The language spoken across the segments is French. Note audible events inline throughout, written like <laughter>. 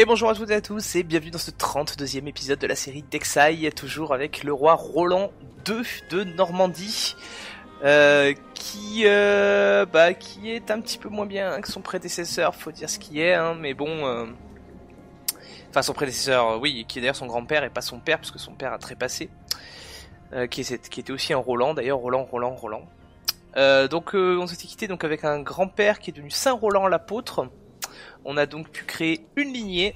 Et bonjour à toutes et à tous et bienvenue dans ce 32e épisode de la série Dexai, toujours avec le roi Roland II de Normandie, euh, qui, euh, bah, qui est un petit peu moins bien que son prédécesseur, faut dire ce qui est, hein, mais bon... Euh... Enfin son prédécesseur, oui, qui est d'ailleurs son grand-père et pas son père, parce que son père a trépassé, qui, qui était aussi un Roland, d'ailleurs Roland, Roland, Roland. Donc on s'était quitté donc avec un grand-père qui est devenu Saint Roland l'apôtre, on a donc pu créer une lignée.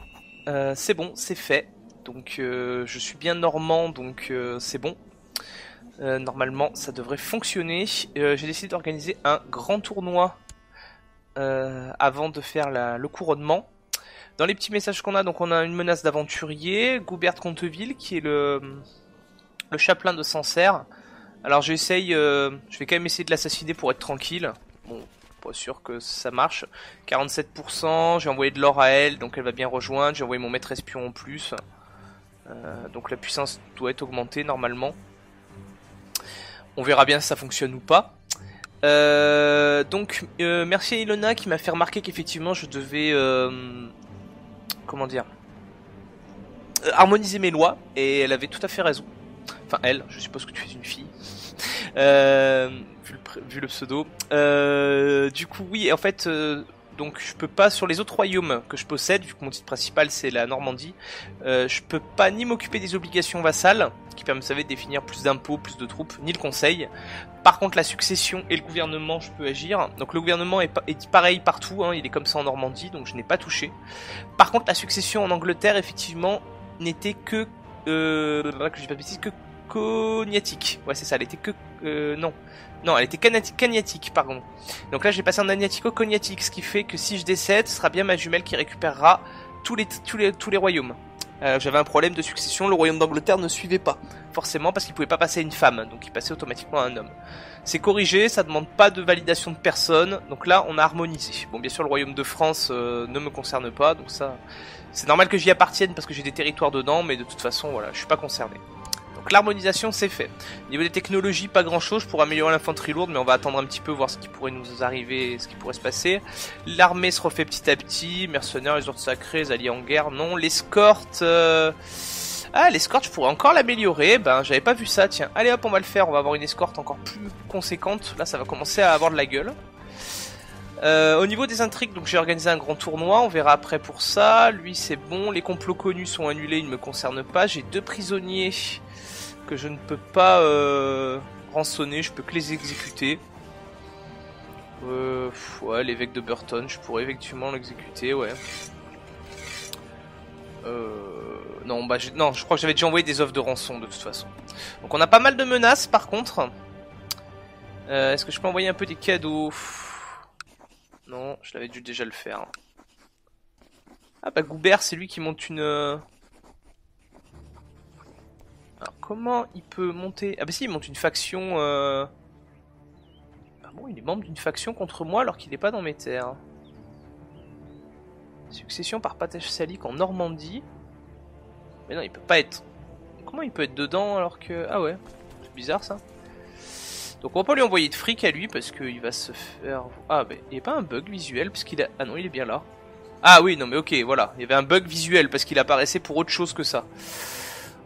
Euh, c'est bon, c'est fait. Donc euh, je suis bien normand, donc euh, c'est bon. normalement, ça devrait fonctionner. J'ai décidé d'organiser un grand tournoi avant de faire le couronnement. Dans les petits messages qu'on a, donc on a une menace d'aventurier, Goubert Conteville, qui est le, le chapelain de Sancerre. Alors j'essaye, je vais quand même essayer de l'assassiner pour être tranquille. Bon, sûr que ça marche. 47%, j'ai envoyé de l'or à elle, donc elle va bien rejoindre. J'ai envoyé mon maître espion en plus. Euh, donc la puissance doit être augmentée normalement. On verra bien si ça fonctionne ou pas. Euh, donc euh, merci à Ilona qui m'a fait remarquer qu'effectivement je devais... Comment dire harmoniser mes lois et elle avait tout à fait raison. Enfin elle, je suppose que tu es une fille. Vu, le, pseudo. Euh, du coup, oui, en fait, euh, donc je peux pas sur les autres royaumes que je possède, vu que mon titre principal c'est la Normandie, euh, je peux pas ni m'occuper des obligations vassales, qui permettent de définir plus d'impôts, plus de troupes, ni le conseil. Par contre, la succession et le gouvernement, je peux agir. Donc le gouvernement est, pareil partout, hein, il est comme ça en Normandie, donc je n'ai pas touché. Par contre, la succession en Angleterre, effectivement, n'était que, euh, que j'ai pas de que cognatique. Ouais, c'est ça, elle était que... Euh, non. Non, elle était cagnatique, pardon. Donc là, j'ai passé en agnatico-cognatique, ce qui fait que si je décède, ce sera bien ma jumelle qui récupérera tous les, royaumes. Euh, J'avais un problème de succession, le royaume d'Angleterre ne suivait pas. Forcément, parce qu'il pouvait pas passer à une femme, donc il passait automatiquement à un homme. C'est corrigé, ça demande pas de validation de personne, donc là, on a harmonisé. Bon, bien sûr, le royaume de France euh, ne me concerne pas, donc ça... C'est normal que j'y appartienne parce que j'ai des territoires dedans, mais de toute façon, voilà, je suis pas concerné. Donc l'harmonisation c'est fait. Au niveau des technologies, pas grand chose pour améliorer l'infanterie lourde, mais on va attendre un petit peu, voir ce qui pourrait nous arriver, ce qui pourrait se passer. L'armée se refait petit à petit, mercenaires, les ordres sacrés, alliés en guerre, non. L'escorte... Euh... Ah, l'escorte, je pourrais encore l'améliorer. Ben, j'avais pas vu ça, tiens. Allez hop, on va le faire. On va avoir une escorte encore plus conséquente. Là, ça va commencer à avoir de la gueule. Euh, au niveau des intrigues, donc j'ai organisé un grand tournoi, on verra après pour ça. Lui c'est bon, les complots connus sont annulés, ils ne me concernent pas. J'ai deux prisonniers que je ne peux pas euh, rançonner, je peux que les exécuter. Euh, ouais, l'évêque de Burton, je pourrais effectivement l'exécuter, ouais. Euh, non, bah, non, je crois que j'avais déjà envoyé des offres de rançon de toute façon. Donc on a pas mal de menaces par contre. Est-ce que je peux envoyer un peu des cadeaux? Non, je l'avais dû déjà le faire. Ah bah Goubert, c'est lui qui monte une... Comment il peut monter? Ah bah si, il monte une faction... Euh... Ah bon, il est membre d'une faction contre moi alors qu'il n'est pas dans mes terres. Succession par partage salique en Normandie. Mais non, il peut pas être... Comment il peut être dedans alors que... Ah ouais, c'est bizarre ça. Donc on va pas lui envoyer de fric à lui parce qu'il va se faire... Ah bah, il n'y a pas un bug visuel parce qu'il a... Ah non, il est bien là. Ah oui, non mais ok, voilà. Il y avait un bug visuel parce qu'il apparaissait pour autre chose que ça.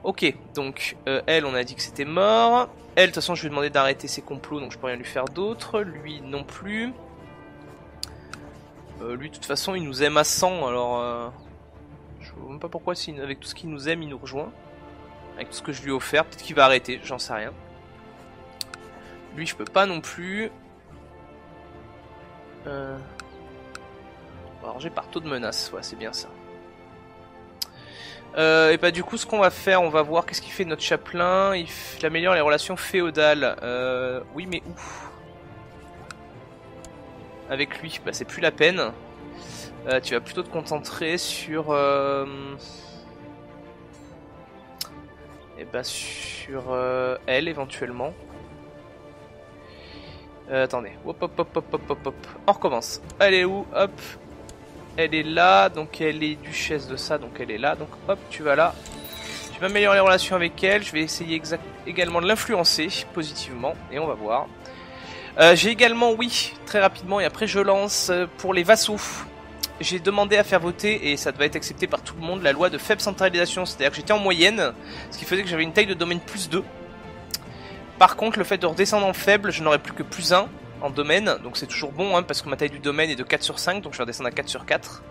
Ok, donc euh, elle, on a dit que c'était mort. Elle, de toute façon, je lui ai demandé d'arrêter ses complots, donc je peux rien lui faire d'autre. Lui, non plus. Euh, lui, de toute façon, il nous aime à 100, alors... Euh, je vois même pas pourquoi, si, avec tout ce qu'il nous aime, il nous rejoint. Avec tout ce que je lui ai offert, peut-être qu'il va arrêter, j'en sais rien. Lui, je peux pas non plus. Euh... Va ranger par taux de menace, ouais, c'est bien ça. Euh, et bah du coup ce qu'on va faire, on va voir qu'est-ce qu'il fait notre chapelain. Il, améliore les relations féodales. Euh, oui mais où Avec lui, bah c'est plus la peine. Euh, tu vas plutôt te concentrer sur... Et bah sur elle éventuellement. Attendez, hop hop hop hop hop hop hop. On recommence. Elle est où? Hop, elle est là, donc elle est duchesse de ça, donc elle est là, donc hop, tu vas là. Tu vas améliorer les relations avec elle, je vais essayer également de l'influencer positivement, et on va voir. Euh, J'ai également, oui, très rapidement, et après je lance euh, pour les vassaux. j'ai demandé à faire voter, et ça devait être accepté par tout le monde, la loi de faible centralisation. C'est-à-dire que j'étais en moyenne, ce qui faisait que j'avais une taille de domaine plus 2. Par contre, le fait de redescendre en faible, je n'aurais plus que plus 1 en domaine, donc c'est toujours bon, hein, parce que ma taille du domaine est de 4 sur 5, donc je vais redescendre à 4 sur 4.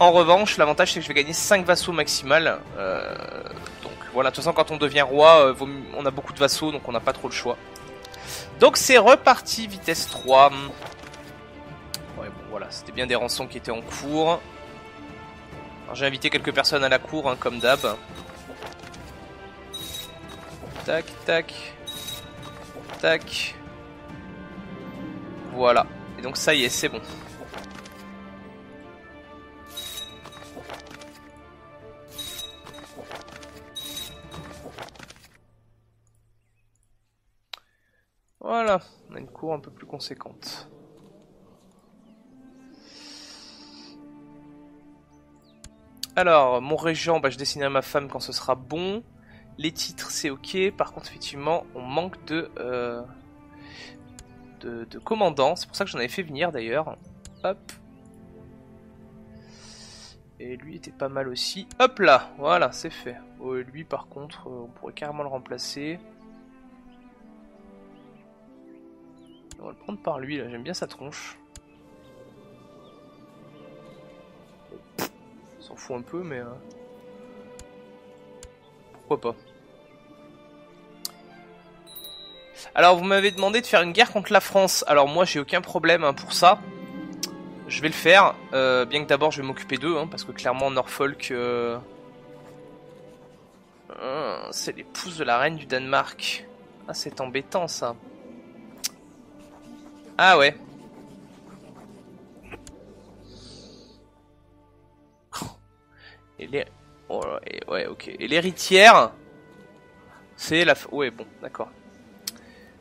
En revanche, l'avantage c'est que je vais gagner 5 vassaux maximal. Euh, donc voilà, de toute façon quand on devient roi, euh, on a beaucoup de vassaux, donc on n'a pas trop le choix. Donc c'est reparti, vitesse 3. Ouais bon voilà, c'était bien des rançons qui étaient en cours. J'ai invité quelques personnes à la cour, hein, comme d'hab. Tac, tac. Tac. Voilà. Et donc ça y est, c'est bon. Voilà, on a une cour un peu plus conséquente. Alors, mon régent, bah, je dessinerai ma femme quand ce sera bon. Les titres, c'est ok. Par contre, effectivement, on manque de, euh, de, commandant. C'est pour ça que j'en avais fait venir d'ailleurs. Hop. Et lui était pas mal aussi. Hop là, voilà, c'est fait. Oh, lui, par contre, euh, on pourrait carrément le remplacer. On va le prendre par lui, là. J'aime bien sa tronche. S'en fout un peu, mais... Euh, pourquoi pas Alors, vous m'avez demandé de faire une guerre contre la France. Alors, moi, j'ai aucun problème hein, pour ça. Je vais le faire. Euh, bien que d'abord, je vais m'occuper d'eux. Hein, parce que clairement, Norfolk... Euh, hein, c'est l'épouse de la reine du Danemark. Ah, c'est embêtant, ça. Ah ouais. Et les... Oh, ouais, ok. Et l'héritière, c'est la... Ouais, bon, d'accord.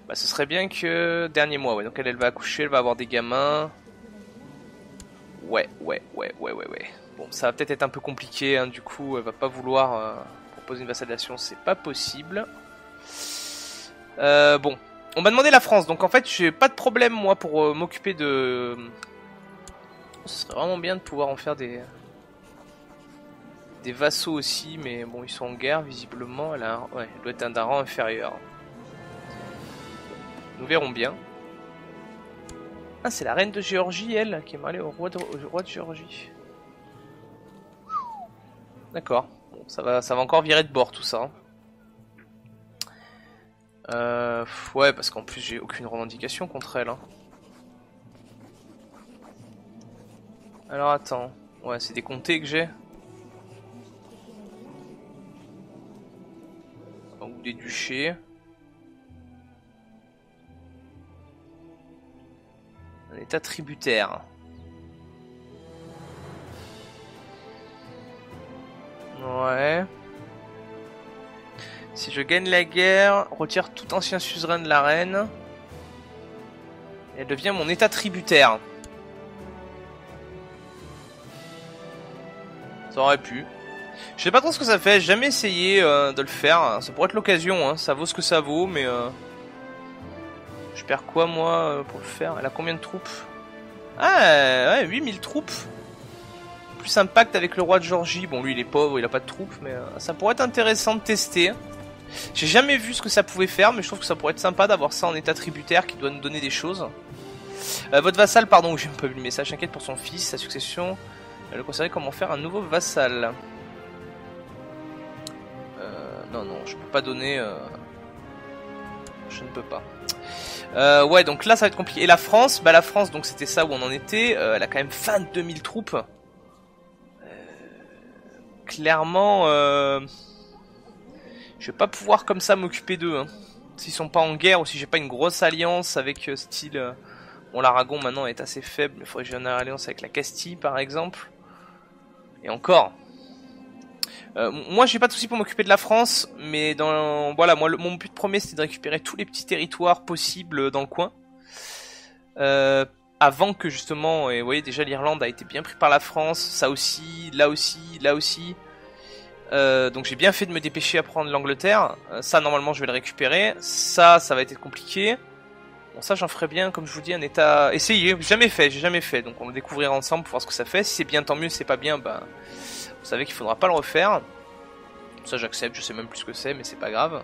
Bah, ce serait bien que... Dernier mois, ouais. Donc elle, elle va accoucher, elle va avoir des gamins. Ouais, ouais, ouais, ouais, ouais, ouais. Bon, ça va peut-être être un peu compliqué, hein, du coup, elle va pas vouloir euh, proposer une vassalisation, c'est pas possible. Euh, bon, on m'a demandé la France, donc en fait j'ai pas de problème moi pour euh, m'occuper de... Ce serait vraiment bien de pouvoir en faire des... Des vassaux aussi, mais bon ils sont en guerre visiblement, elle, a... ouais, elle doit être d'un rang inférieur. Nous verrons bien. Ah c'est la reine de Géorgie elle, qui est mariée au roi de, au roi de Géorgie. D'accord, bon, ça, va, ça va encore virer de bord tout ça. Hein. Euh, ouais, parce qu'en plus j'ai aucune revendication contre elle. Hein. Alors attends, ouais, c'est des comtés que j'ai. Ou des duchés. Tributaire. Ouais. Si je gagne la guerre, retire tout ancien suzerain de la reine. Elle devient mon état tributaire. Ça aurait pu. Je sais pas trop ce que ça fait, j'ai jamais essayé euh, de le faire. Ça pourrait être l'occasion, hein. ça vaut ce que ça vaut, mais... Euh... Je perds quoi moi euh, pour le faire? Elle a combien de troupes? Ah ouais, 8000 troupes Plus impact avec le roi de Georgie. Bon lui il est pauvre, il a pas de troupes, mais euh, ça pourrait être intéressant de tester. J'ai jamais vu ce que ça pouvait faire, mais je trouve que ça pourrait être sympa d'avoir ça en état tributaire qui doit nous donner des choses. Euh, votre vassal, pardon, <laughs> j'ai pas vu le message, inquiète pour son fils, sa succession. Elle le considérer comment faire un nouveau vassal? Euh, non, non, je peux pas donner... Euh... Je ne peux pas. Euh, ouais, donc là ça va être compliqué. Et la France, bah la France, donc c'était ça où on en était. Euh, elle a quand même 22 000 troupes. Euh, clairement, je vais pas pouvoir comme ça m'occuper d'eux. Hein. S'ils sont pas en guerre ou si j'ai pas une grosse alliance avec style... Bon, l'Aragon maintenant est assez faible, il faudrait que j'ai une alliance avec la Castille par exemple. Et encore. Euh, moi j'ai pas de souci pour m'occuper de la France, mais dans voilà moi mon but premier c'était de récupérer tous les petits territoires possibles dans le coin. Euh, avant que justement, et vous voyez déjà l'Irlande a été bien pris par la France, ça aussi, là aussi, là aussi. Euh, donc j'ai bien fait de me dépêcher à prendre l'Angleterre. Euh, ça normalement je vais le récupérer. Ça, ça va être compliqué. Bon, ça, j'en ferai bien, comme je vous dis, un état. Essayez, jamais fait, j'ai jamais fait. Donc, on le découvrira ensemble pour voir ce que ça fait. Si c'est bien, tant mieux. Si c'est pas bien, ben, vous savez qu'il faudra pas le refaire. Ça, j'accepte, je sais même plus ce que c'est, mais c'est pas grave.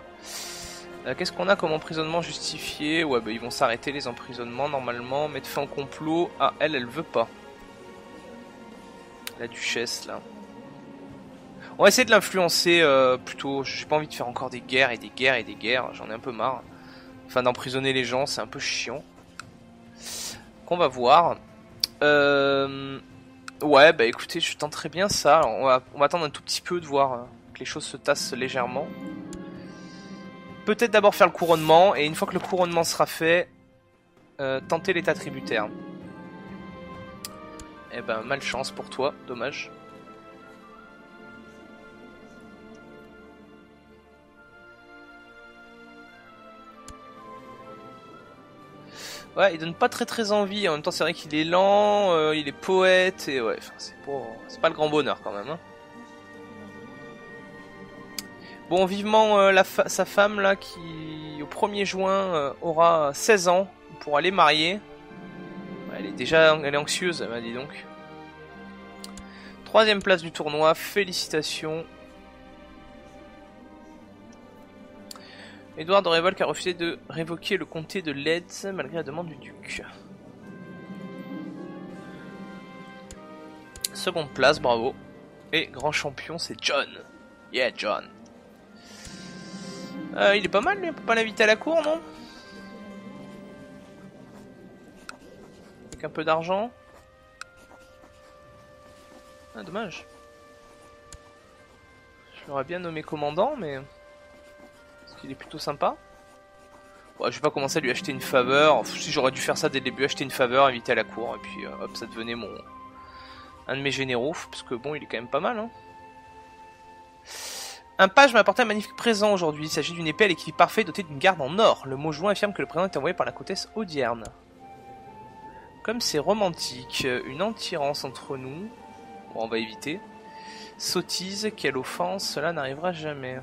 Euh, Qu'est-ce qu'on a comme emprisonnement justifié? Ouais, bah, ils vont s'arrêter les emprisonnements normalement. Mettre fin au complot. Ah, elle, elle veut pas. La duchesse, là. On va essayer de l'influencer euh, plutôt. J'ai pas envie de faire encore des guerres et des guerres et des guerres. J'en ai un peu marre. Enfin, d'emprisonner les gens, c'est un peu chiant. Qu'on va voir. Euh... Ouais, bah écoutez, je tenterai bien ça. On, va, on va attendre un tout petit peu de voir euh, que les choses se tassent légèrement. Peut-être d'abord faire le couronnement, et une fois que le couronnement sera fait, euh, tenter l'état tributaire. Eh ben, malchance pour toi, dommage. Ouais, il donne pas très très envie. En même temps, c'est vrai qu'il est lent, euh, il est poète, et ouais, c'est pas, c'est pas le grand bonheur quand même. Hein. Bon, vivement euh, la fa- sa femme là qui, au 1er juin, euh, aura 16 ans pour aller marier. Elle est déjà elle est anxieuse, elle m'a dit donc. Troisième place du tournoi, félicitations. Édouard de Révolque a refusé de révoquer le comté de Leeds malgré la demande du duc. Seconde place, bravo. Et grand champion, c'est John. Yeah, John. Euh, il est pas mal, lui, on peut pas l'inviter à la cour, non? Avec un peu d'argent. Ah, dommage. Je l'aurais bien nommé commandant, mais... Qu'il est plutôt sympa. Je vais pas commencer à lui acheter une faveur. Si j'aurais dû faire ça dès le début, acheter une faveur, inviter à la cour, et puis euh, hop, ça devenait mon... Un de mes généraux, parce que bon, il est quand même pas mal, hein. Un page m'a apporté un magnifique présent aujourd'hui. Il s'agit d'une épée à l'équilibre parfait dotée d'une garde en or. Le mot joint affirme que le présent est envoyé par la comtesse Audierne. Comme c'est romantique, une attirance entre nous. Bon, on va éviter. Sottise, quelle offense, cela n'arrivera jamais.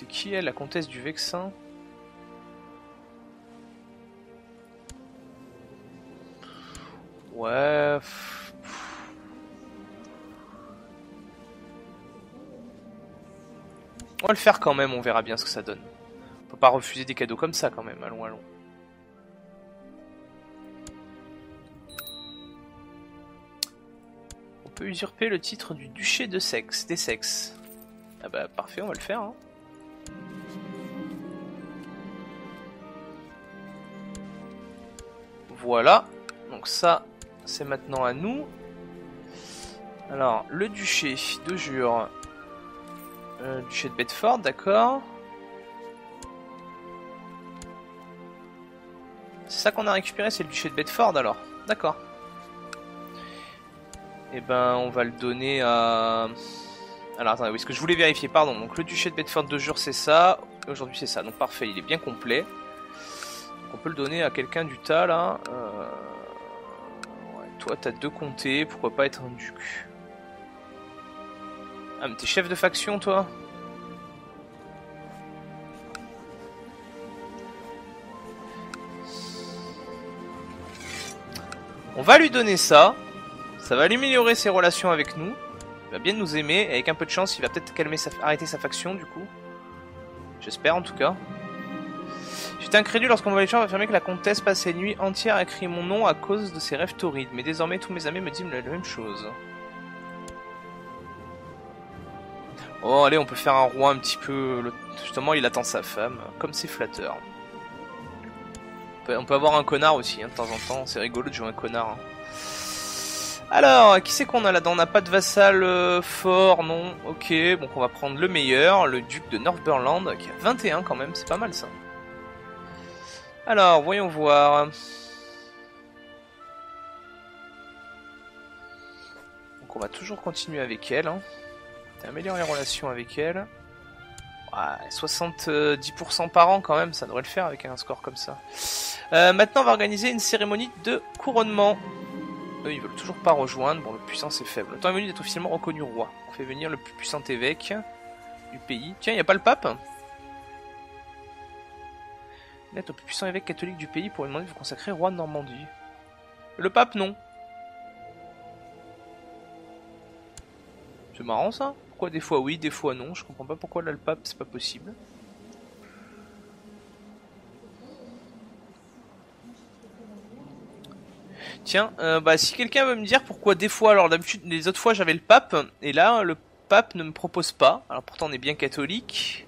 C'est qui elle, la comtesse du Vexin? Ouais. On va le faire quand même, on verra bien ce que ça donne. On peut pas refuser des cadeaux comme ça quand même, allons, allons. On peut usurper le titre du duché de sexe, des sexes. Ah bah parfait, on va le faire. Hein. Voilà. Donc ça, c'est maintenant à nous. Alors, le duché de Jure. Euh, duché de Bedford, d'accord. C'est ça qu'on a récupéré, c'est le duché de Bedford alors. D'accord. Et ben, on va le donner à... Alors attendez, oui, ce que je voulais vérifier, pardon. Donc le duché de Bedford de Jure, c'est ça. Aujourd'hui, c'est ça. Donc parfait, il est bien complet. On peut le donner à quelqu'un du tas là. Euh... toi, t'as deux comtés, pourquoi pas être un duc? Ah, mais t'es chef de faction, toi? On va lui donner ça. Ça va lui améliorer ses relations avec nous. Il va bien nous aimer. Et avec un peu de chance, il va peut-être calmer arrêter sa faction, du coup. J'espère, en tout cas. J'étais incrédule lorsqu'on va les gens affirmer que la comtesse passe ses nuits entières à crier mon nom à cause de ses rêves torrides, mais désormais tous mes amis me disent la même chose. Oh allez, on peut faire un roi un petit peu... Justement, il attend sa femme, comme c'est flatteur. On peut avoir un connard aussi, hein, de temps en temps, c'est rigolo de jouer un connard. hein. Alors, qui c'est qu'on a là-dedans? On n'a pas de vassal euh, fort, non Ok, donc on va prendre le meilleur, le duc de Northumberland, qui a 21 quand même, c'est pas mal ça. Alors, voyons voir. Donc on va toujours continuer avec elle. Hein. Améliorer les relations avec elle. Ouais, 70% par an quand même, ça devrait le faire avec un score comme ça. Euh, maintenant on va organiser une cérémonie de couronnement. Eux ils veulent toujours pas rejoindre. Bon, le puissance est faible. Le temps est venu d'être officiellement reconnu roi. On fait venir le plus puissant évêque du pays. Tiens, y a pas le pape? D'être le plus puissant évêque catholique du pays pour lui demander de vous consacrer roi de Normandie. Le pape, non. C'est marrant ça? Pourquoi des fois oui, des fois non? Je comprends pas pourquoi là le pape c'est pas possible. Tiens, euh, bah si quelqu'un veut me dire pourquoi des fois, alors d'habitude les autres fois j'avais le pape, et là le pape ne me propose pas. Alors pourtant on est bien catholique.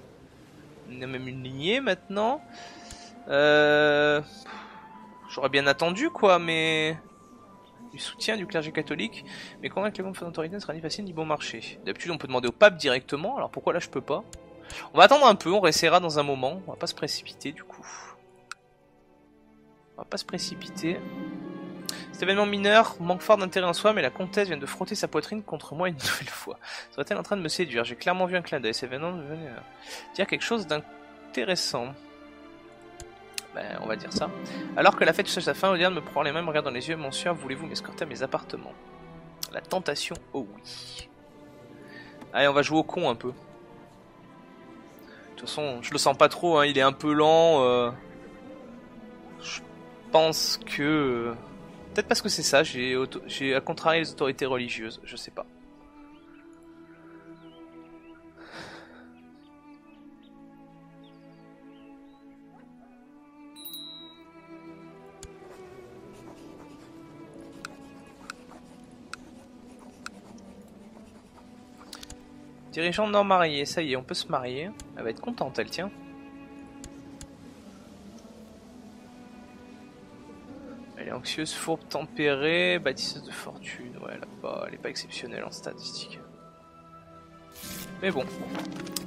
On a même une lignée maintenant. Euh... J'aurais bien attendu quoi, mais du soutien du clergé catholique, mais convaincre les membres d'autorité ne sera ni facile ni bon marché. D'habitude on peut demander au pape directement, alors pourquoi là je peux pas? On va attendre un peu, on réessayera dans un moment, on va pas se précipiter du coup. On va pas se précipiter. Cet événement mineur manque fort d'intérêt en soi, mais la comtesse vient de frotter sa poitrine contre moi une <laughs> nouvelle fois. Serait-elle en train de me séduire? J'ai clairement vu un clin d'œil. Cet événement venait dire quelque chose d'intéressant. Ben, on va dire ça. Alors que la fête touche à sa fin, Odiane me prend les mains, me regarde dans les yeux. Monsieur, voulez-vous m'escorter à mes appartements? La tentation, oh oui. Allez, on va jouer au con un peu. De toute façon, je le sens pas trop, hein, il est un peu lent. Euh... Je pense que... Peut-être parce que c'est ça, j'ai à contrarier les autorités religieuses, je sais pas. Dirigeant non marié, ça y est, on peut se marier. Elle va être contente, elle tient. Anxieuse, fourbe, tempérée, bâtisseuse de fortune. Ouais, là-bas, elle est pas exceptionnelle en statistique. Mais bon.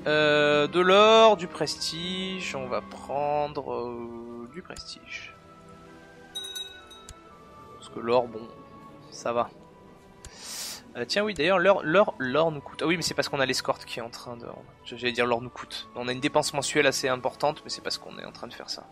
Euh, de l'or, du prestige, on va prendre euh, du prestige. Parce que l'or, bon, ça va. Euh, tiens, oui, d'ailleurs, l'or, l'or, nous coûte. Ah oui, mais c'est parce qu'on a l'escorte qui est en train de. J'allais dire l'or nous coûte. On a une dépense mensuelle assez importante, mais c'est parce qu'on est en train de faire ça.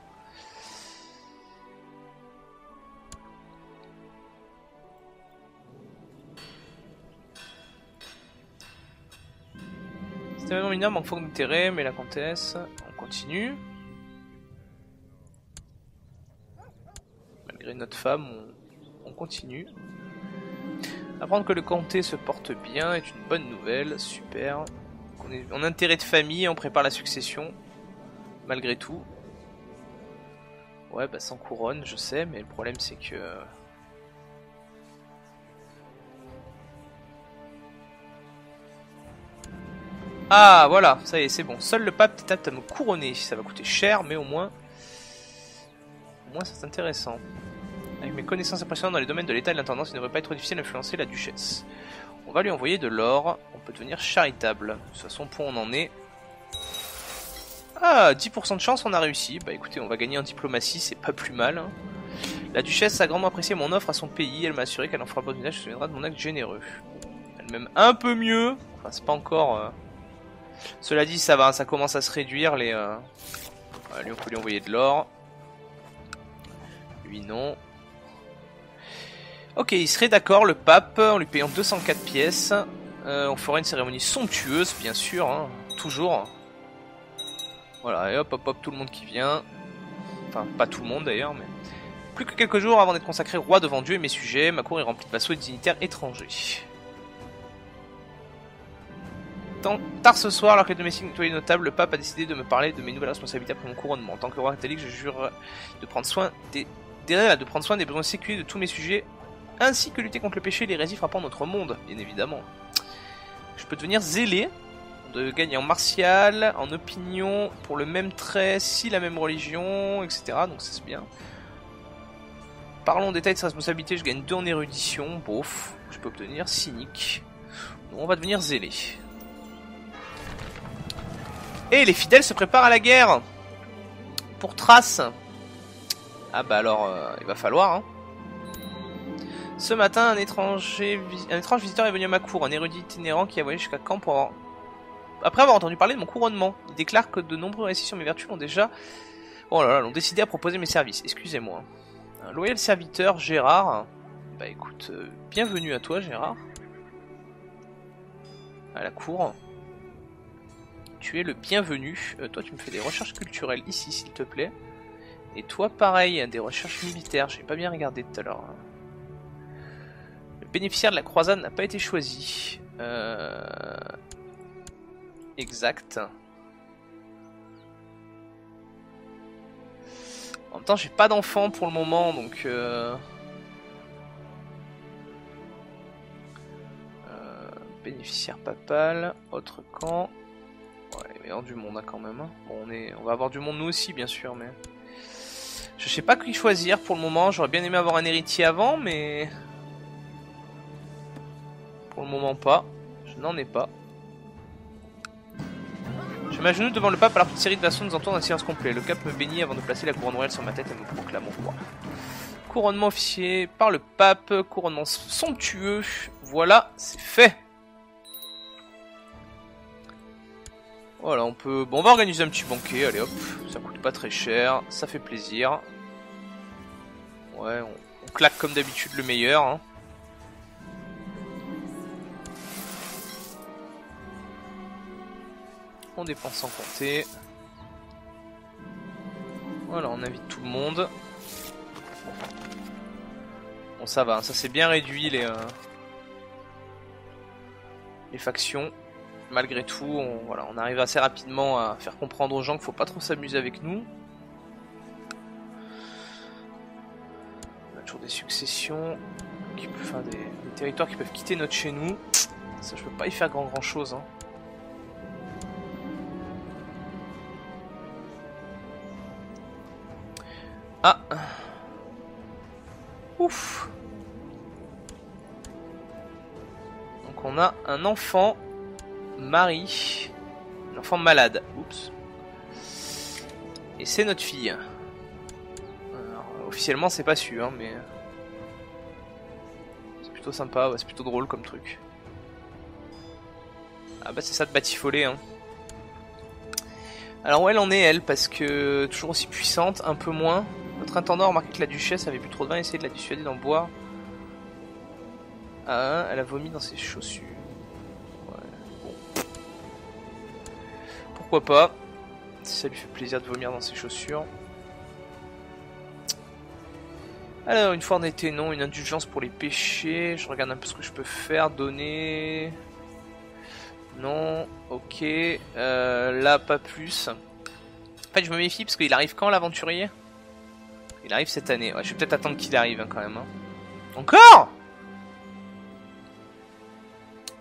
Mineur manque fort d'intérêt, mais la comtesse. On continue. Malgré notre femme, on continue. Apprendre que le comté se porte bien est une bonne nouvelle, super. On est en intérêt de famille, on prépare la succession, malgré tout. Ouais, bah sans couronne, je sais, mais le problème c'est que... Ah, voilà, ça y est, c'est bon. Seul le pape est apte à me couronner. Ça va coûter cher, mais au moins... Au moins, c'est intéressant. Avec mes connaissances impressionnantes dans les domaines de l'état et de l'intendance, il ne devrait pas être difficile d'influencer la duchesse. On va lui envoyer de l'or, on peut devenir charitable. De toute façon, pour on en est... Ah, 10% de chance, on a réussi. Bah écoutez, on va gagner en diplomatie, c'est pas plus mal. Hein. La duchesse a grandement apprécié mon offre à son pays, elle m'a assuré qu'elle en fera bon usage, se souviendra de mon acte généreux. Elle m'aime un peu mieux, enfin c'est pas encore... Euh, cela dit, ça va, ça commence à se réduire les... Euh... Allez, on peut lui envoyer de l'or. Lui non. Ok, il serait d'accord, le pape, en lui payant 204 pièces. Euh, on ferait une cérémonie somptueuse, bien sûr, hein, toujours. Voilà, et hop, hop, hop, tout le monde qui vient. Enfin, pas tout le monde d'ailleurs, mais... Plus que quelques jours avant d'être consacré roi devant Dieu et mes sujets, ma cour est remplie de vassaux et de dignitaires étrangers. Tard ce soir, alors que les domestiques notables, le pape a décidé de me parler de mes nouvelles responsabilités après mon couronnement. En tant que roi catholique, je jure de prendre soin des, de prendre soin des besoins séculiers de tous mes sujets ainsi que lutter contre le péché et l'hérésie frappant notre monde, bien évidemment. Je peux devenir zélé, de gagner en martial, en opinion, pour le même trait, si la même religion, etc. Donc c'est bien. Parlons en détail de sa responsabilité, je gagne 2 en érudition, bof, je peux obtenir cynique. on va devenir zélé. Et les fidèles se préparent à la guerre Pour Trace Ah bah alors, euh, il va falloir, hein. Ce matin, un, étranger, un étrange visiteur est venu à ma cour, un érudit itinérant qui a voyagé jusqu'à Caen pour après avoir entendu parler de mon couronnement. Il déclare que de nombreux récits sur mes vertus l'ont déjà... Oh là là, l'ont décidé à proposer mes services, excusez-moi. Un loyal serviteur, Gérard, Bah écoute, euh, bienvenue à toi Gérard. À la cour. Tu es le bienvenu. Euh, toi tu me fais des recherches culturelles ici s'il te plaît. Et toi pareil, des recherches militaires. J'ai pas bien regardé tout à l'heure. Le bénéficiaire de la croisade n'a pas été choisi. Euh... Exact. En même temps, j'ai pas d'enfant pour le moment, donc... Euh, bénéficiaire papal, autre camp. Ouais, il y avoir du monde hein, quand même. Hein. Bon, on, va avoir du monde nous aussi, bien sûr, mais... Je sais pas qui choisir pour le moment. J'aurais bien aimé avoir un héritier avant, mais... Pour le moment pas. Je n'en ai pas. Je m'agenouille devant le pape alors qu'une série de vassaux nous entoure d'un silence complet. Le cap me bénit avant de placer la couronne royale sur ma tête et me proclame roi. Couronnement officier par le pape, couronnement somptueux. Voilà, c'est fait. Voilà, on peut... Bon, on va organiser un petit banquet, allez hop. Ça coûte pas très cher, ça fait plaisir. Ouais, on, claque comme d'habitude le meilleur. Hein. On dépense sans compter. Voilà, on invite tout le monde. Bon, ça va, ça s'est bien réduit les, euh, les factions. Malgré tout, on, arrive assez rapidement à faire comprendre aux gens qu'il faut pas trop s'amuser avec nous. On a toujours des successions, enfin des, des, territoires qui peuvent quitter notre chez nous. Ça, je peux pas y faire grand grand chose. Hein. Ah Ouf Donc on a un enfant, Marie, un enfant malade. Oups. Et c'est notre fille. Alors, officiellement c'est pas sûr, hein, mais... C'est plutôt sympa, c'est plutôt drôle comme truc. Ah bah c'est ça de batifoler, hein. Alors où elle en est elle, parce que toujours aussi puissante, un peu moins. Notre intendant a remarqué que la duchesse avait bu trop de vin et essayé de la dissuader d'en boire. Ah, elle a vomi dans ses chaussures. Pourquoi pas Si ça lui fait plaisir de vomir dans ses chaussures. Alors, une fois en été, non. Une indulgence pour les péchés. Je regarde un peu ce que je peux faire. Donner... Non, ok. Euh, là, pas plus. En fait, je me méfie parce qu'il arrive quand l'aventurier? Il arrive cette année. Je vais peut-être attendre qu'il arrive hein, quand même. Hein. Encore?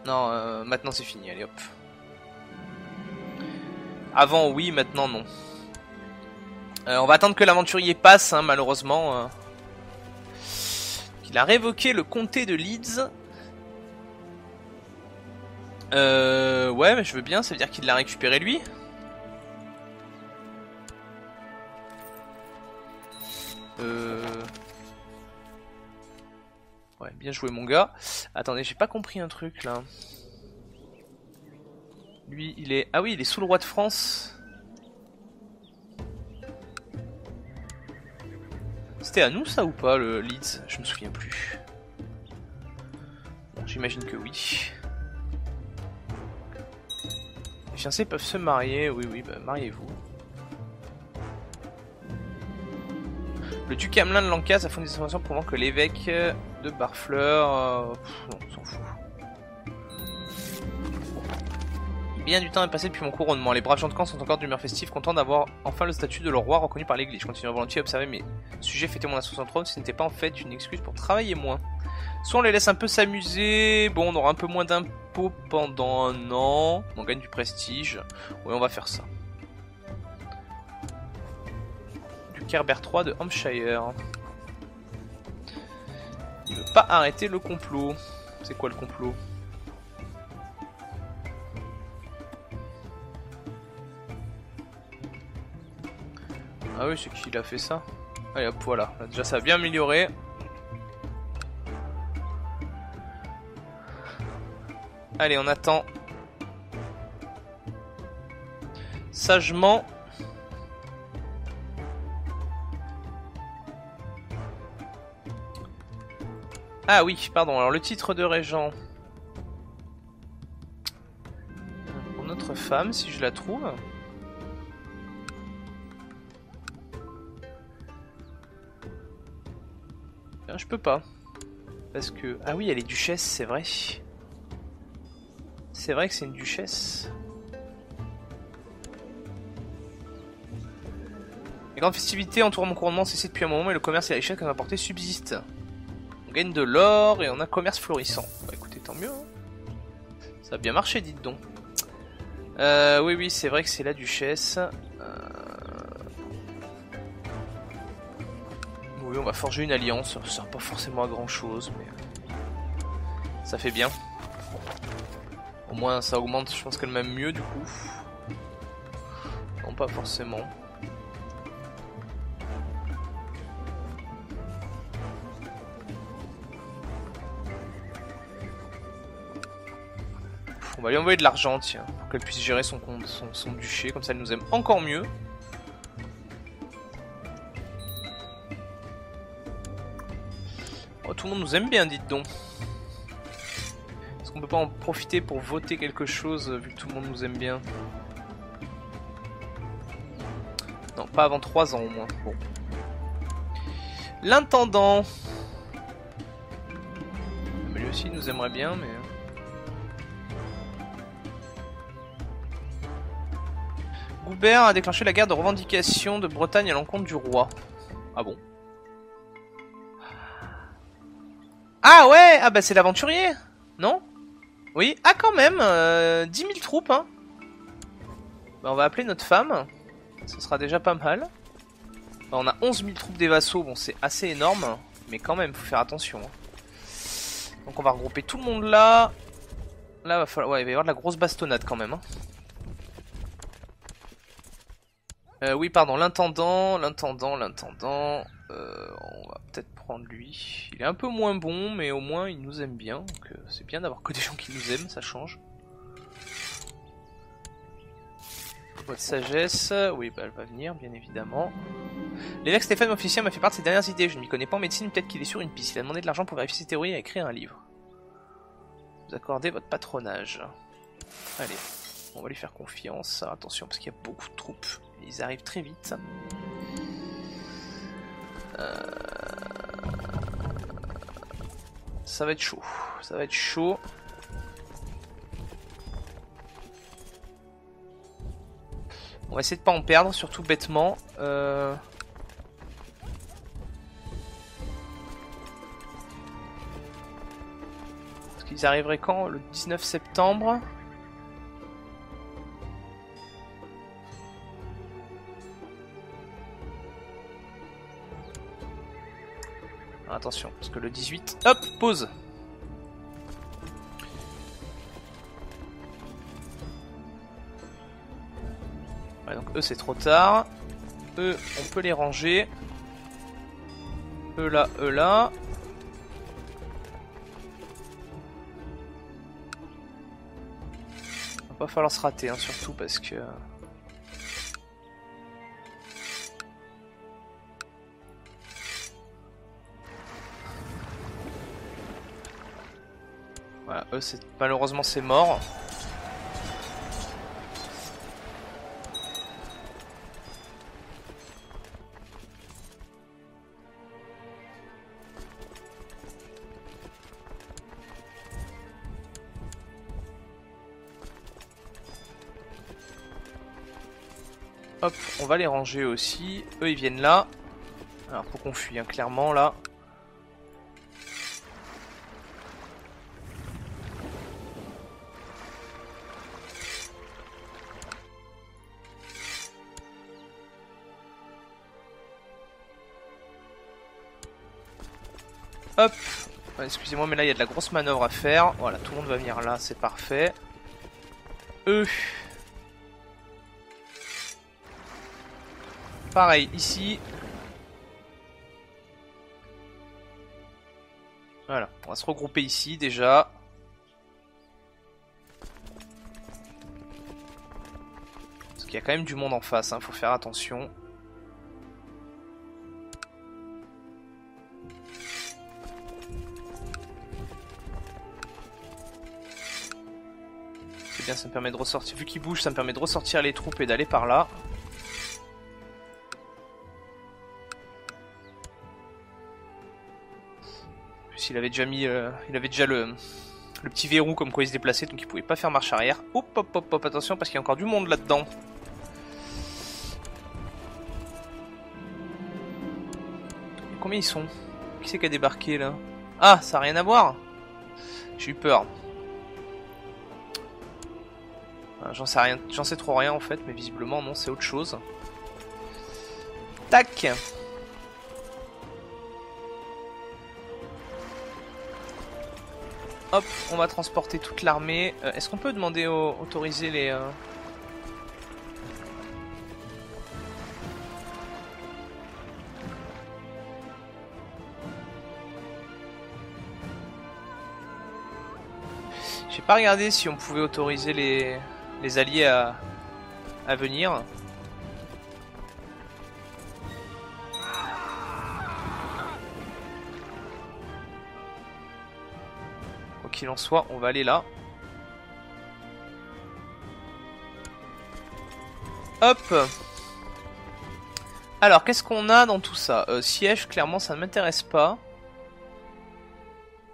Non, euh, maintenant c'est fini. Allez hop. Avant oui, maintenant non. Euh, on va attendre que l'aventurier passe, hein, malheureusement. Euh. Il a révoqué le comté de Leeds. Euh, ouais, mais je veux bien, ça veut dire qu'il l'a récupéré lui. Euh... Ouais, bien joué mon gars. Attendez, j'ai pas compris un truc là. Lui, il est... Ah oui, il est sous le roi de France. C'était à nous ça ou pas le Leeds? Je me souviens plus. J'imagine que oui. Les fiancés peuvent se marier, oui oui, bah mariez-vous. Le duc Hamelin de Lancas a fourni des informations prouvant que l'évêque de Barfleur... Euh, on s'en fout. Bien du temps est passé depuis mon couronnement. Les braves gens de camp sont encore d'humeur festive, contents d'avoir enfin le statut de leur roi reconnu par l'église. Je continue volontiers à observer mes sujets fêter mon ascension trône, ce n'était pas en fait une excuse pour travailler moins. Soit on les laisse un peu s'amuser, bon on aura un peu moins d'impôts pendant un an, on gagne du prestige, oui on va faire ça. Kerber 3 de Hampshire. Il veut pas arrêter le complot. C'est quoi le complot? Ah oui, c'est qui a fait ça Allez hop, voilà. Déjà, ça a bien amélioré. Allez, on attend. Sagement Ah oui, pardon, alors le titre de régent. Pour notre femme, si je la trouve. Ben, je peux pas. Parce que... Ah oui, elle est duchesse, c'est vrai. C'est vrai que c'est une duchesse. Les grandes festivités entourant mon couronnement cessé depuis un moment et le commerce et la richesse qu'on a apporté subsistent. On gagne de l'or et on a un commerce florissant. Bah écoutez, tant mieux. Hein. Ça a bien marché, dites donc. Euh, oui, oui, c'est vrai que c'est la duchesse. Euh, on va forger une alliance. Ça sert pas forcément à grand chose, mais ça fait bien. Au moins, ça augmente, je pense qu'elle m'aime mieux du coup. Non, pas forcément. On va lui envoyer de l'argent, tiens, pour qu'elle puisse gérer son, compte, son, duché, comme ça elle nous aime encore mieux. Tout le monde nous aime bien, dites donc. Est-ce qu'on peut pas en profiter pour voter quelque chose, vu que tout le monde nous aime bien? Non, pas avant 3 ans au moins. Bon. L'intendant. Mais lui aussi nous aimerait bien, mais... Goubert a déclenché la guerre de revendication de Bretagne à l'encontre du roi. Ah bon? Ah ouais Ah bah c'est l'aventurier Non? Oui Ah quand même euh, 10 000 troupes hein bah, On va appeler notre femme. Ce sera déjà pas mal. Bah, on a 11 000 troupes des vassaux. Bon c'est assez énorme. Mais quand même, faut faire attention. Hein. Donc on va regrouper tout le monde là. Là, va falloir... ouais, il va y avoir de la grosse bastonnade quand même. Hein. Euh, oui, pardon, l'intendant, l'intendant, l'intendant. Euh, on va peut-être prendre lui. Il est un peu moins bon, mais au moins il nous aime bien. Euh, c'est bien d'avoir que des gens qui nous aiment, ça change. Votre sagesse, oui, bah elle va venir, bien évidemment. L'évêque Stéphane Officier m'a fait part de ses dernières idées. Je ne m'y connais pas en médecine, peut-être qu'il est sur une piste. Il a demandé de l'argent pour vérifier ses théories et écrire un livre. Vous accordez votre patronage. Allez, on va lui faire confiance. attention, parce qu'il y a beaucoup de troupes. Ils arrivent très vite. Euh, ça va être chaud. Ça va être chaud. On va essayer de pas en perdre, surtout bêtement. Euh... Parce qu'ils arriveraient quand? Le 19 septembre attention, parce que le 18... Hop, pause Ouais, donc eux c'est trop tard. Eux, on peut les ranger. Eux là, eux là. Va pas falloir se rater, hein, surtout parce que... C'est malheureusement c'est mort. Hop, on va les ranger aussi. Eux, ils viennent là. Alors, faut qu'on fuit, hein, clairement, là. Excusez-moi, mais là, il y a de la grosse manœuvre à faire. Voilà, tout le monde va venir là, c'est parfait. Eux. Pareil, ici. Voilà, on va se regrouper ici déjà. Parce qu'il y a quand même du monde en face, hein, faut faire attention. Bien, ça me permet de ressortir. Vu qu'il bouge, ça me permet de ressortir les troupes et d'aller par là. Puis il avait déjà mis, euh, il avait déjà le, le petit verrou comme quoi il se déplaçait, donc il pouvait pas faire marche arrière. Hop, hop, hop, hop, attention parce qu'il y a encore du monde là-dedans. Combien ils sont? Qui c'est qui a débarqué là? Ah, ça a rien à voir J'ai eu peur. J'en sais rien, j'en sais trop rien en fait, mais visiblement non, c'est autre chose. Tac Hop, on va transporter toute l'armée. Euh, est-ce qu'on peut demander, autoriser les... Euh, J'ai pas regardé si on pouvait autoriser les, les alliés à, venir. Quoi qu'il en soit, on va aller là. Hop Alors, qu'est-ce qu'on a dans tout ça? Euh, Siège, clairement, ça ne m'intéresse pas.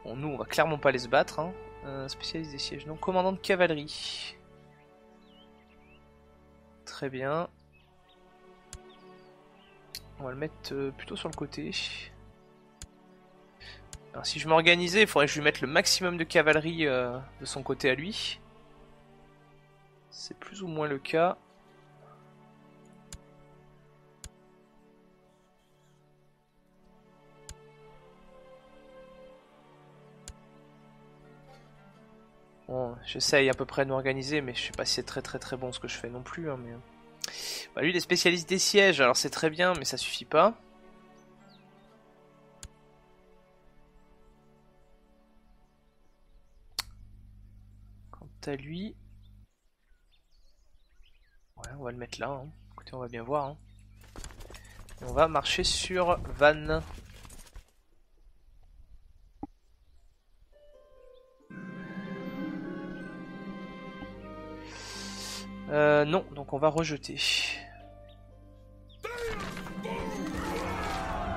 Bon, nous, on va clairement pas les se battre. Hein. Euh, spécialiste des sièges, non. Commandant de cavalerie. Très bien. On va le mettre euh, plutôt sur le côté. Alors, si je m'organisais, il faudrait que je lui mette le maximum de cavalerie euh, de son côté à lui. C'est plus ou moins le cas. Bon, j'essaye à peu près de m'organiser, mais je sais pas si c'est très très très bon ce que je fais non plus. Hein, mais... Bah, lui, il est spécialiste des sièges, alors c'est très bien, mais ça suffit pas. Quant à lui... Ouais, on va le mettre là. Hein. Écoutez, on va bien voir. Hein. On va marcher sur Van. Euh, non, donc on va rejeter.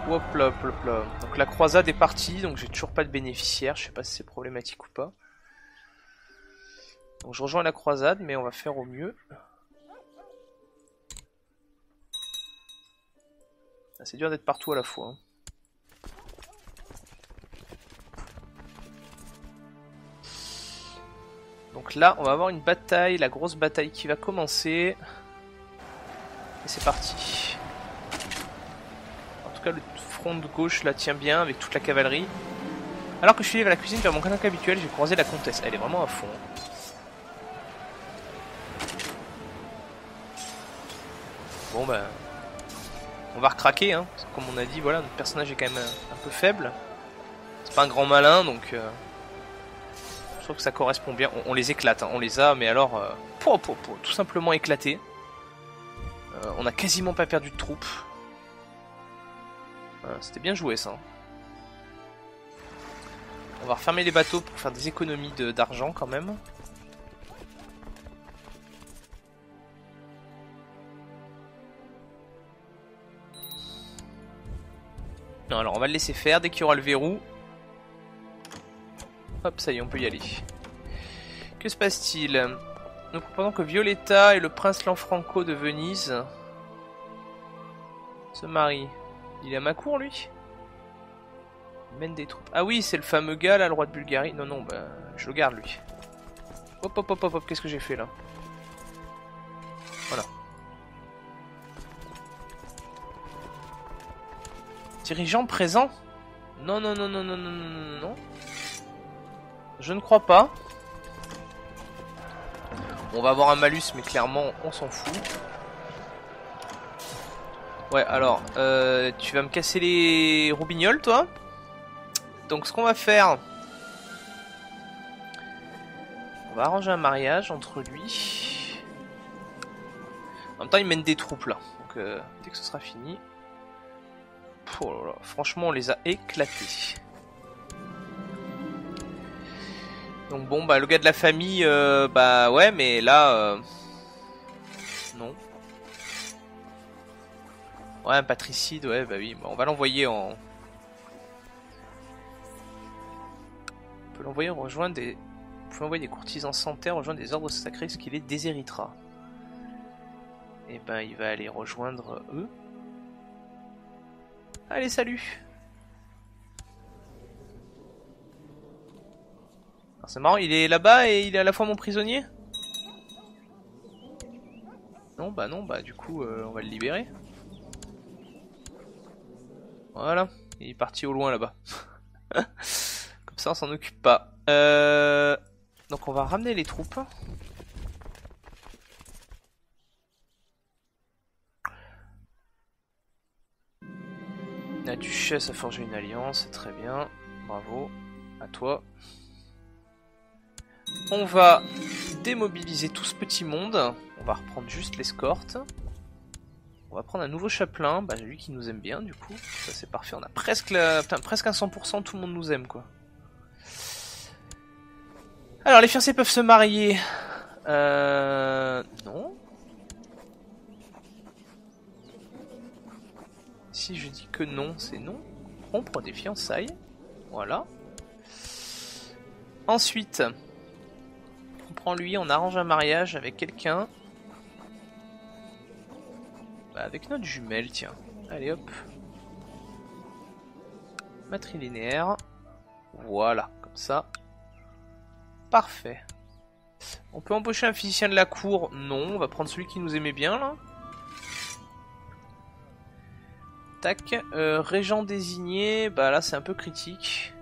Hop là, hop là, Donc la croisade est partie, donc j'ai toujours pas de bénéficiaire. Je sais pas si c'est problématique ou pas. Donc je rejoins la croisade, mais on va faire au mieux. Ah, c'est dur d'être partout à la fois. Hein. Donc là, on va avoir une bataille, la grosse bataille qui va commencer. Et c'est parti. En tout cas, le front de gauche là tient bien avec toute la cavalerie. Alors que je suis à la cuisine vers mon canal habituel, j'ai croisé la comtesse. Elle est vraiment à fond. Bon ben... On va recraquer, hein. Comme on a dit, voilà, notre personnage est quand même un, peu faible. C'est pas un grand malin, donc... Euh, que ça correspond bien. On, les éclate, hein. on les a, mais alors, euh, tout simplement éclaté. Euh, on a quasiment pas perdu de troupes. C'était bien joué ça. On va refermer les bateaux pour faire des économies d'argent quand même. Non, alors on va le laisser faire dès qu'il y aura le verrou. Hop, ça y est, on peut y aller. Que se passe-t-il? Nous proposons que Violetta et le prince Lanfranco de Venise se marient. Il est à ma cour, lui? Mène des troupes. Ah oui, c'est le fameux gars, là, le roi de Bulgarie. Non, non, bah, je le garde, lui. Hop, hop, hop, hop, hop, qu'est-ce que j'ai fait, là? Voilà. Dirigeant présent? Non, non, non, non, non, non, non, non, non. Je ne crois pas. On va avoir un malus, mais clairement, on s'en fout. Ouais, alors, euh, tu vas me casser les roubignoles, toi? Donc, ce qu'on va faire... On va arranger un mariage entre lui... En même temps, il mène des troupes, là. Donc, euh, dès que ce sera fini... Oh franchement, on les a éclatés. Donc bon, bah le gars de la famille, euh, bah ouais, mais là... Euh... Non. Ouais, un patricide, ouais, bah oui, bah, on va l'envoyer en... On peut l'envoyer rejoindre des... On peut envoyer des courtisans sans terre rejoindre des ordres sacrés, ce qui les déshéritera. Et ben il va aller rejoindre eux. Allez, salut C'est marrant, il est là-bas et il est à la fois mon prisonnier Non, bah non, bah du coup, euh, on va le libérer. Voilà, il est parti au loin là-bas. <laughs> Comme ça, on s'en occupe pas. Euh... Donc on va ramener les troupes. La duchesse a forgé une alliance, très bien. Bravo. À toi. On va démobiliser tout ce petit monde. On va reprendre juste l'escorte. On va prendre un nouveau chapelain, bah lui qui nous aime bien du coup. Ça c'est parfait, on a presque presque un 100%, tout le monde nous aime quoi. Alors les fiancés peuvent se marier. Euh... Non. Si je dis que non, c'est non. On prend des fiançailles. Voilà. Ensuite, on prend lui, on arrange un mariage avec quelqu'un. Bah, avec notre jumelle, tiens. Allez hop. Matrilinéaire. Voilà, comme ça. Parfait. On peut embaucher un physicien de la cour? Non, on va prendre celui qui nous aimait bien là. Tac. Euh, régent désigné, bah là c'est un peu critique.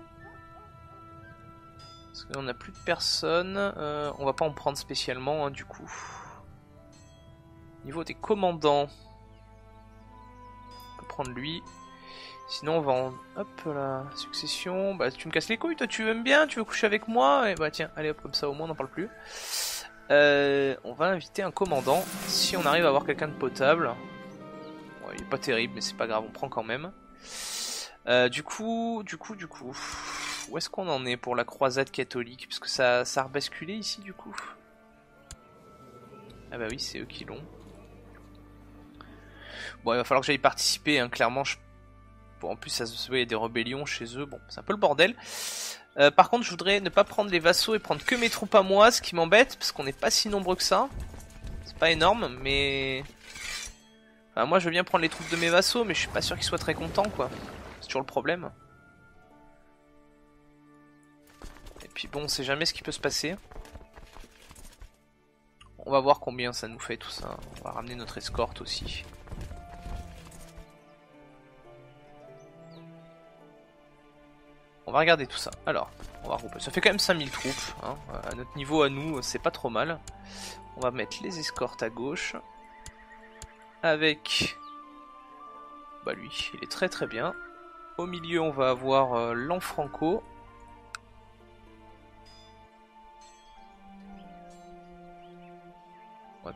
Parce qu'on a plus de personnes. Euh, on va pas en prendre spécialement hein, du coup. Niveau des commandants. On peut prendre lui. Sinon on va en... Hop la succession. Bah tu me casses les couilles, toi tu aimes bien, tu veux coucher avec moi? Et bah tiens, allez hop comme ça au moins on n'en parle plus. Euh, on va inviter un commandant. Si on arrive à avoir quelqu'un de potable il est pas terrible, mais c'est pas grave, on prend quand même. Euh, du coup, du coup, du coup, où est-ce qu'on en est pour la croisade catholique Puisque ça, ça a rebasculé ici, du coup. Ah bah oui, c'est eux qui l'ont. Bon, il va falloir que j'aille participer, hein, clairement. Bon, en plus, ça se voit, il y a des rébellions chez eux. Bon, c'est un peu le bordel. Euh, par contre, je voudrais ne pas prendre les vassaux et prendre que mes troupes à moi, ce qui m'embête, parce qu'on n'est pas si nombreux que ça. C'est pas énorme, mais moi je veux bien prendre les troupes de mes vassaux, mais je suis pas sûr qu'ils soient très contents quoi. C'est toujours le problème. Bon, on sait jamais ce qui peut se passer. On va voir combien ça nous fait tout ça. On va ramener notre escorte aussi. On va regarder tout ça. Alors, on va regrouper. Ça fait quand même 5000 troupes. Hein. À notre niveau, à nous, c'est pas trop mal. On va mettre les escortes à gauche avec bah lui, il est très très bien. Au milieu, on va avoir euh, l'Anfranco. On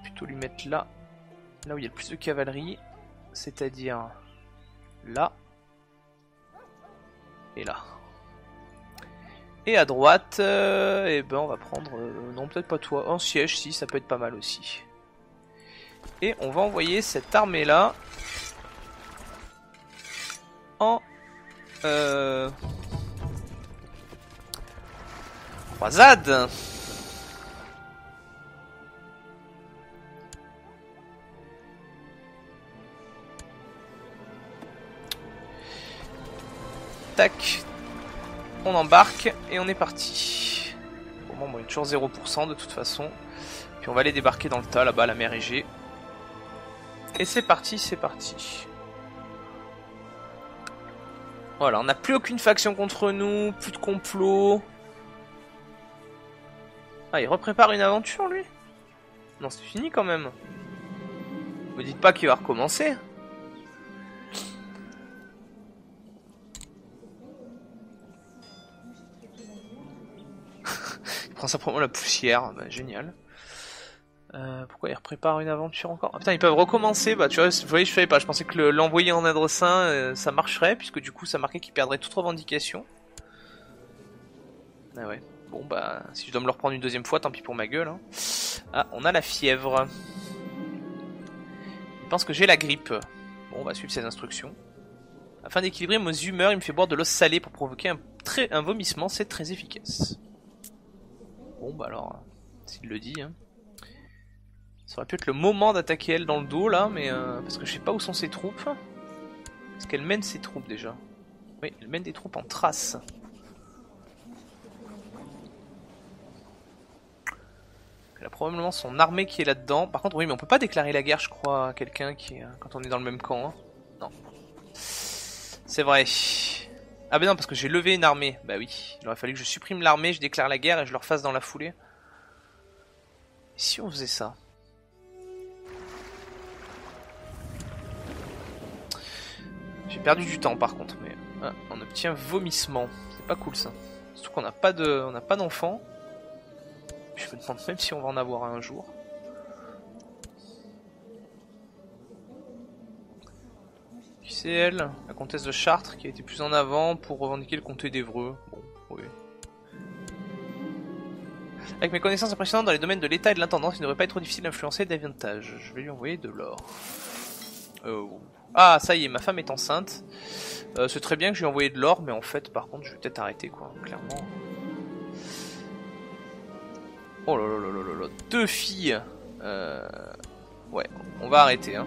plutôt lui mettre là, là où il y a le plus de cavalerie, c'est-à-dire là et là. Et à droite, euh, eh ben on va prendre, euh, non peut-être pas toi, un siège si, ça peut être pas mal aussi. Et on va envoyer cette armée là en euh, croisade. Tac. On embarque et on est parti. Bon, bon, il a toujours 0% de toute façon. Puis on va aller débarquer dans le tas là-bas, la mer Égée. Et c'est parti, c'est parti. Voilà, on n'a plus aucune faction contre nous, plus de complot. Ah, il reprépare une aventure, lui? Non, c'est fini quand même. Me dites pas qu'il va recommencer. Simplement la poussière, bah, génial. Euh, pourquoi ils préparent une aventure encore? Ah, Putain, ils peuvent recommencer. Bah, tu vois, vous voyez, je savais pas. Je pensais que l'envoyer en adressant, euh, ça marcherait, puisque du coup, ça marquait qu'ils perdraient toute revendication. Ah ouais. Bon bah, si je dois me le reprendre une deuxième fois, tant pis pour ma gueule. Hein. Ah, on a la fièvre. Il pense que j'ai la grippe. Bon, on va suivre ses instructions. Afin d'équilibrer mes humeurs, il me fait boire de l'eau salée pour provoquer un vomissement, c'est très efficace. Bon bah alors, s'il le dit. Hein. Ça aurait pu être le moment d'attaquer elle dans le dos là, mais euh, parce que je sais pas où sont ses troupes. Est-ce qu'elle mène ses troupes déjà Oui, elle mène des troupes en trace. Elle a probablement son armée qui est là-dedans. Par contre, oui, mais on peut pas déclarer la guerre, je crois, à quelqu'un qui est, quand on est dans le même camp. Hein. Non. C'est vrai. Ah ben non, parce que j'ai levé une armée. Bah oui, il aurait fallu que je supprime l'armée, je déclare la guerre et je le refasse dans la foulée. Et si on faisait ça? J'ai perdu du temps par contre, mais ah, on obtient vomissement. C'est pas cool ça. Surtout qu'on n'a pas de. Je me demande même si on va en avoir un jour. C'est elle La comtesse de Chartres qui a été plus en avant pour revendiquer le comté d'Evreux. Bon, oui. Avec mes connaissances impressionnantes dans les domaines de l'état et de l'intendance, il ne devrait pas être trop difficile d'influencer davantage. Je vais lui envoyer de l'or. Oh. Ah, ça y est, ma femme est enceinte. Euh, c'est très bien que je lui ai envoyé de l'or, mais en fait, par contre, je vais peut-être arrêter, quoi, clairement. Oh là là là là là deux filles. Euh... Ouais, on va arrêter, hein.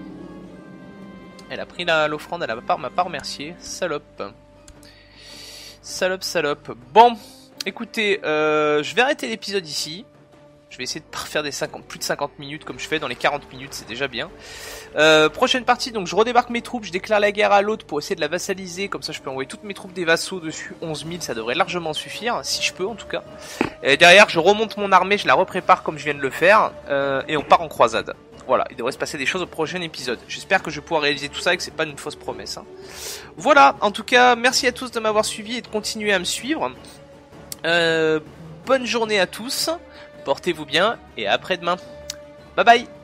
Elle a pris l'offrande, elle m'a pas remercié. Salope. Salope, salope. Bon, écoutez, euh, je vais arrêter l'épisode ici. Je vais essayer de pas faire des 50, plus de 50 minutes comme je fais dans les 40 minutes, c'est déjà bien. Euh, prochaine partie, donc je redébarque mes troupes, je déclare la guerre à l'autre pour essayer de la vassaliser, comme ça je peux envoyer toutes mes troupes des vassaux dessus, 11 000, ça devrait largement suffire, si je peux en tout cas. Derrière, je remonte mon armée, je la reprépare comme je viens de le faire, euh, et on part en croisade. Voilà, il devrait se passer des choses au prochain épisode. J'espère que je pouvoir réaliser tout ça et que c'est pas une fausse promesse. Hein. Voilà, en tout cas, merci à tous de m'avoir suivi et de continuer à me suivre. Euh, bonne journée à tous portez-vous bien et après-demain. Bye bye